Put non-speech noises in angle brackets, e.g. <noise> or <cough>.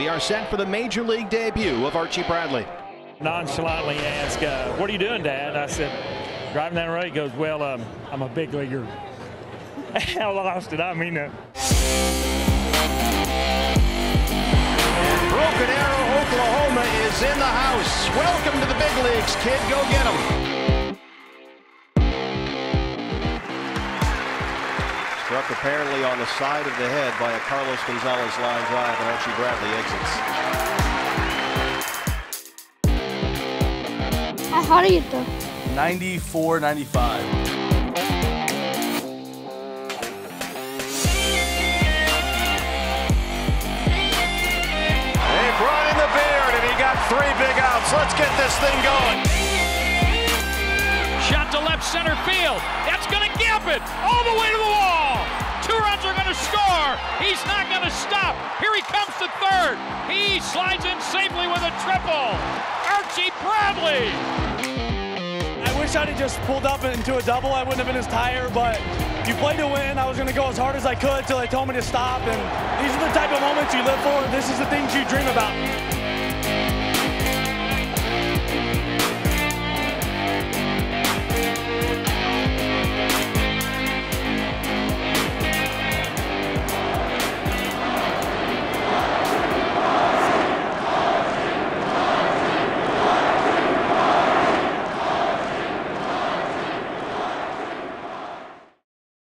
we are set for the major league debut of Archie Bradley. Nonchalantly asked, uh, "What are you doing, Dad?" I said, "Driving down the road." He goes, "Well, um, I'm a big leaguer." <laughs> I lost it. I mean that. Broken Arrow, Oklahoma is in the house. Welcome to the big leagues, kid. Go get them. Struck apparently on the side of the head by a Carlos Gonzalez line drive, and Archie Bradley exits. How hard are you though? 94, 95. brought in the beard and he got three big outs. Let's get this thing going. Shot to left center field. That's going to gap it all the way to the wall. Score. He's not going to stop. Here he comes to third. He slides in safely with a triple. Archie Bradley. I wish I'd have just pulled up into a double. I wouldn't have been as tired, but you play to win. I was going to go as hard as I could until they told me to stop. And these are the type of moments you live for. This is the things you dream about.